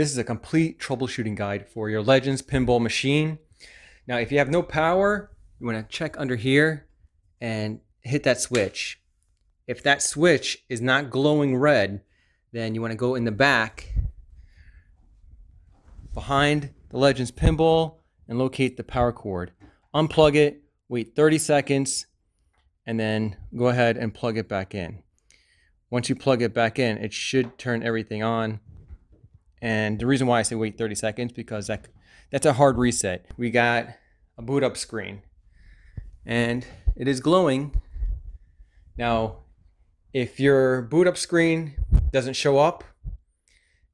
This is a complete troubleshooting guide for your Legends pinball machine. Now, if you have no power, you want to check under here and hit that switch. If that switch is not glowing red, then you want to go in the back behind the Legends pinball and locate the power cord. Unplug it, wait 30 seconds, and then go ahead and plug it back in. Once you plug it back in, it should turn everything on. And the reason why I say wait 30 seconds, because that, that's a hard reset. We got a boot up screen and it is glowing. Now, if your boot up screen doesn't show up,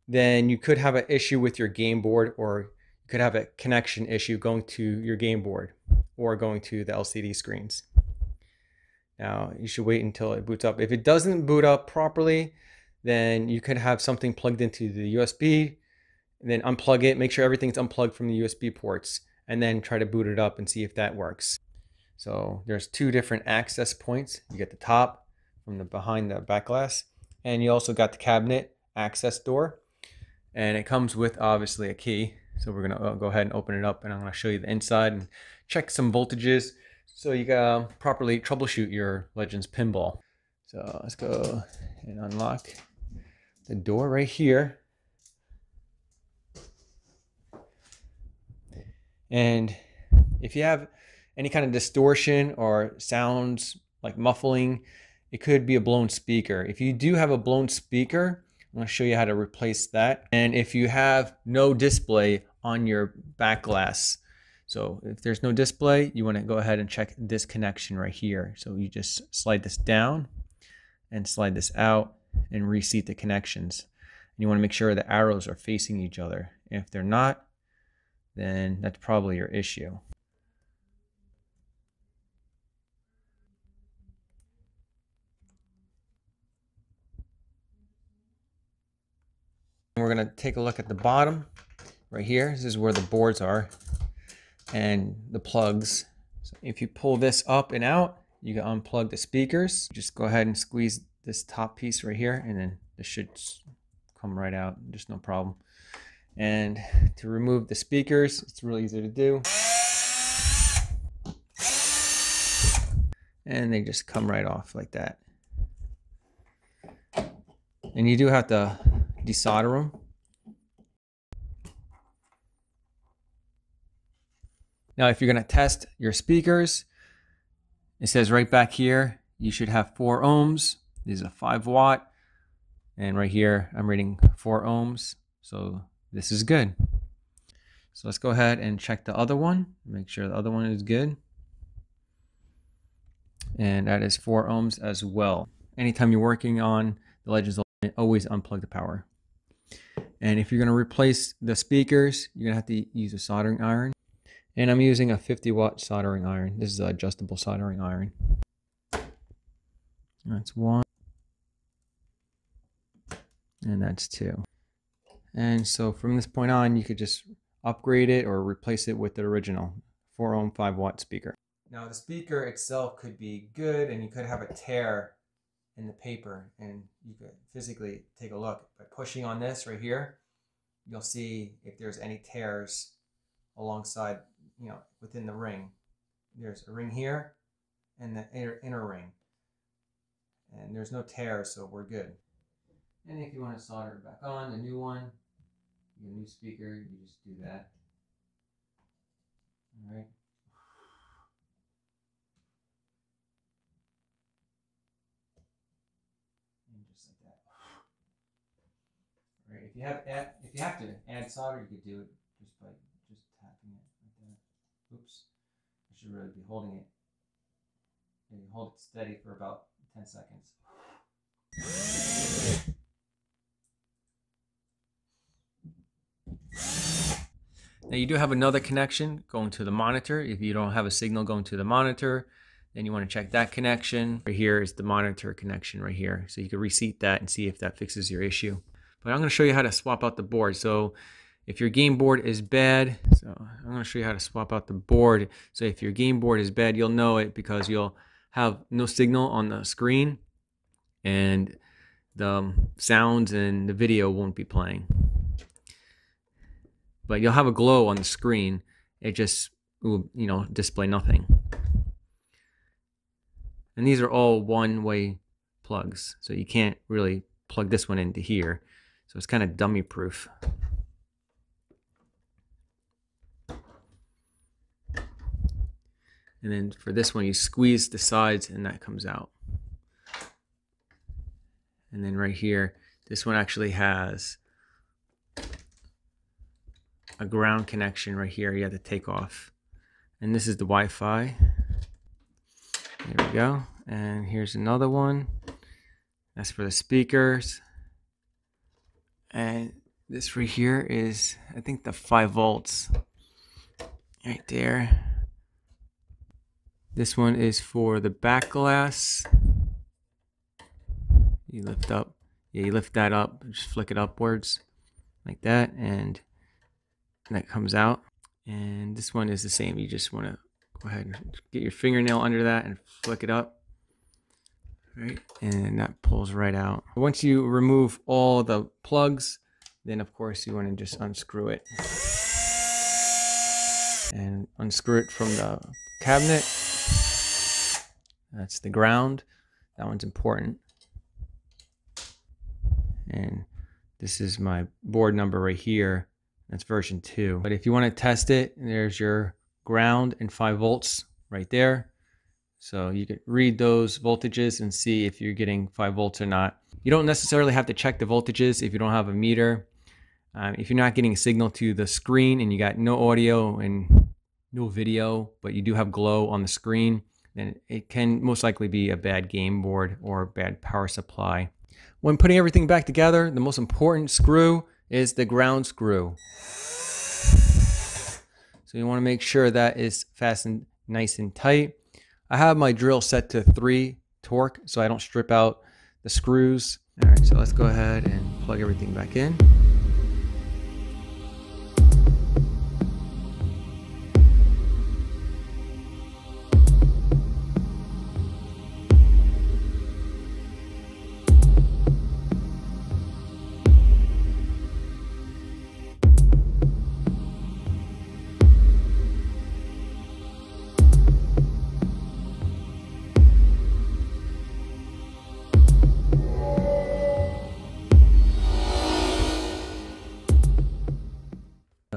then you could have an issue with your game board or you could have a connection issue going to your game board or going to the LCD screens. Now, you should wait until it boots up. If it doesn't boot up properly, then you could have something plugged into the USB, and then unplug it, make sure everything's unplugged from the USB ports, and then try to boot it up and see if that works. So there's two different access points. You get the top from the behind the back glass, and you also got the cabinet access door. And it comes with obviously a key. So we're gonna uh, go ahead and open it up and I'm gonna show you the inside and check some voltages so you can properly troubleshoot your Legends pinball. So let's go and unlock the door right here. And if you have any kind of distortion or sounds like muffling, it could be a blown speaker. If you do have a blown speaker, I'm going to show you how to replace that. And if you have no display on your back glass, so if there's no display, you want to go ahead and check this connection right here. So you just slide this down and slide this out and reseat the connections. And you want to make sure the arrows are facing each other. If they're not, then that's probably your issue. We're going to take a look at the bottom right here. This is where the boards are and the plugs. So if you pull this up and out, you can unplug the speakers. Just go ahead and squeeze this top piece right here and then this should come right out, just no problem. And to remove the speakers, it's really easy to do. And they just come right off like that. And you do have to desolder them Now, if you're going to test your speakers, it says right back here, you should have four ohms. This is a five watt. And right here, I'm reading four ohms. So this is good. So let's go ahead and check the other one. Make sure the other one is good. And that is four ohms as well. Anytime you're working on the Legends, always unplug the power. And if you're going to replace the speakers, you're going to have to use a soldering iron. And I'm using a 50 watt soldering iron. This is an adjustable soldering iron. That's one. And that's two. And so from this point on, you could just upgrade it or replace it with the original 4 ohm 5 watt speaker. Now the speaker itself could be good and you could have a tear in the paper and you could physically take a look. By pushing on this right here, you'll see if there's any tears alongside you know, within the ring. There's a ring here and the inner, inner ring. And there's no tear, so we're good. And if you want to solder it back on, the new one, get a new speaker, you just do that. All right. And just like that. All right. If you have if you have to add solder, you could do it just by just tapping it. Like that. Oops. I should really be holding it. And you hold it steady for about 10 seconds. Now you do have another connection going to the monitor. If you don't have a signal going to the monitor, then you want to check that connection. Right here is the monitor connection right here. So you can reseat that and see if that fixes your issue. But I'm going to show you how to swap out the board. So if your game board is bad, so I'm going to show you how to swap out the board. So if your game board is bad, you'll know it because you'll have no signal on the screen and the um, sounds and the video won't be playing. But you'll have a glow on the screen. It just will, you know, display nothing. And these are all one-way plugs, so you can't really plug this one into here. So it's kind of dummy proof. And then for this one, you squeeze the sides and that comes out. And then right here, this one actually has a ground connection right here you have to take off. And this is the Wi-Fi. There we go. And here's another one. That's for the speakers. And this right here is, I think the 5 volts. Right there. This one is for the back glass. You lift up. Yeah, you lift that up, just flick it upwards like that, and that comes out. And this one is the same. You just want to go ahead and get your fingernail under that and flick it up. Right, and that pulls right out. Once you remove all the plugs, then of course you want to just unscrew it. And unscrew it from the cabinet that's the ground. That one's important. And this is my board number right here. That's version 2. But if you want to test it, there's your ground and 5 volts right there. So you can read those voltages and see if you're getting 5 volts or not. You don't necessarily have to check the voltages if you don't have a meter. Um, if you're not getting a signal to the screen and you got no audio and no video, but you do have glow on the screen, then it can most likely be a bad game board or bad power supply. When putting everything back together, the most important screw is the ground screw. So you want to make sure that is fastened nice and tight. I have my drill set to 3 torque so I don't strip out the screws. All right, so let's go ahead and plug everything back in.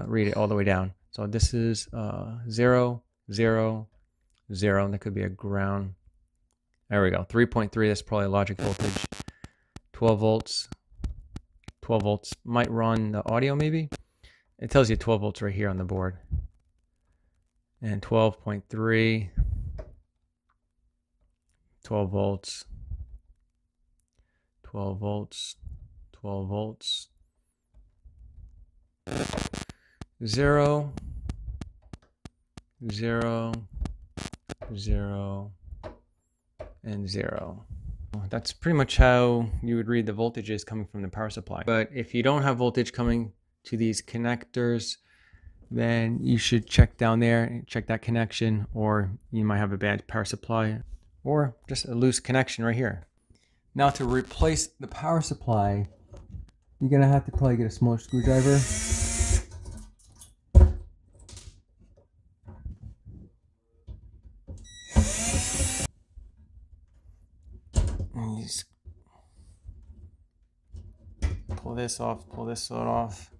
Read it all the way down. So this is uh, zero, zero, zero, and that could be a ground. There we go. 3.3, that's probably a logic voltage. 12 volts. 12 volts might run the audio maybe. It tells you 12 volts right here on the board. And 12.3. 12 volts. 12 volts. 12 volts zero, zero, zero, and zero. That's pretty much how you would read the voltages coming from the power supply. But if you don't have voltage coming to these connectors, then you should check down there, and check that connection, or you might have a bad power supply, or just a loose connection right here. Now to replace the power supply, you're gonna have to probably get a smaller screwdriver. Pull this off, pull this side off.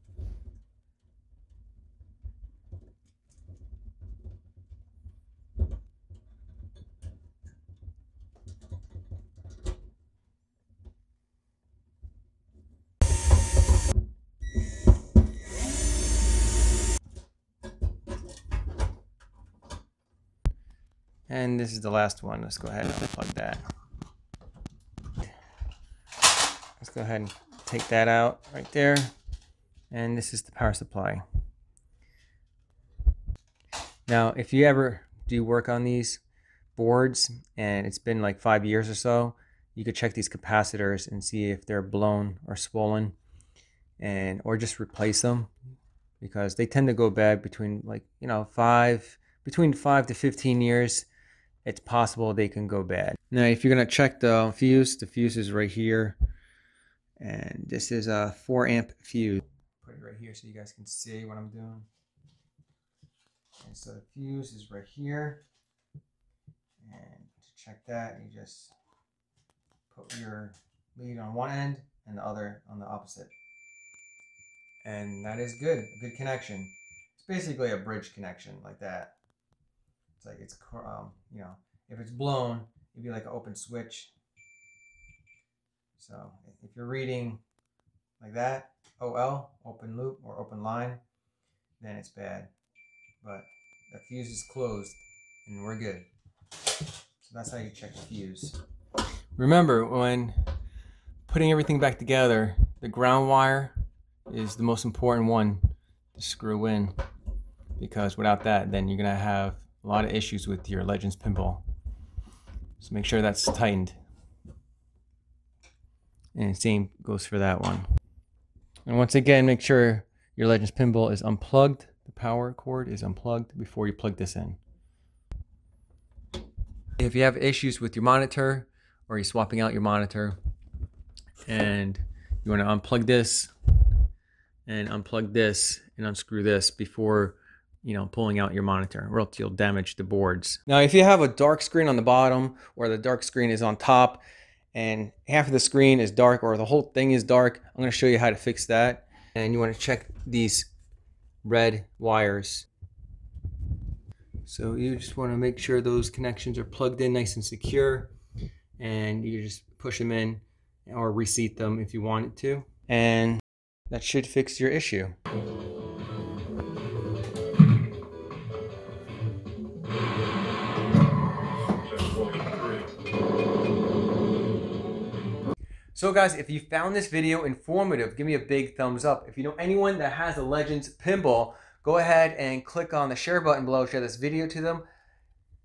And this is the last one. Let's go ahead and unplug that. Let's go ahead and take that out right there. And this is the power supply. Now, if you ever do work on these boards and it's been like five years or so, you could check these capacitors and see if they're blown or swollen and or just replace them because they tend to go bad between like, you know, five, between five to 15 years. It's possible they can go bad. Now, if you're to check the fuse, the fuse is right here and this is a 4 amp fuse put it right here so you guys can see what I'm doing. And so the fuse is right here. And to check that, you just put your lead on one end and the other on the opposite. And that is good, a good connection. It's basically a bridge connection like that. It's like it's, um, you know, if it's blown, it'd be like an open switch. So if you're reading like that, OL, open loop or open line, then it's bad. But the fuse is closed and we're good. So that's how you check the fuse. Remember, when putting everything back together, the ground wire is the most important one to screw in because without that, then you're gonna have a lot of issues with your Legends pinball. So make sure that's tightened. And same goes for that one. And once again, make sure your Legends pinball is unplugged. The power cord is unplugged before you plug this in. If you have issues with your monitor or you're swapping out your monitor and you want to unplug this and unplug this and unscrew this before you know pulling out your monitor or else you'll damage the boards. Now if you have a dark screen on the bottom or the dark screen is on top and half of the screen is dark or the whole thing is dark, I'm to show you how to fix that. And you want to check these red wires. So you just want to make sure those connections are plugged in nice and secure and you just push them in or reseat them if you wanted to. And that should fix your issue. So guys, if you found this video informative, give me a big thumbs up. If you know anyone that has a Legends pinball, go ahead and click on the share button below, share this video to them.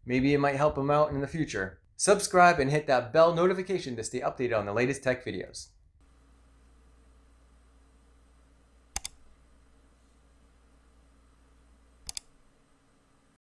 Maybe it might help them out in the future. Subscribe and hit that bell notification to stay updated on the latest tech videos.